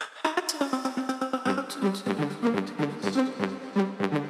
I don't know.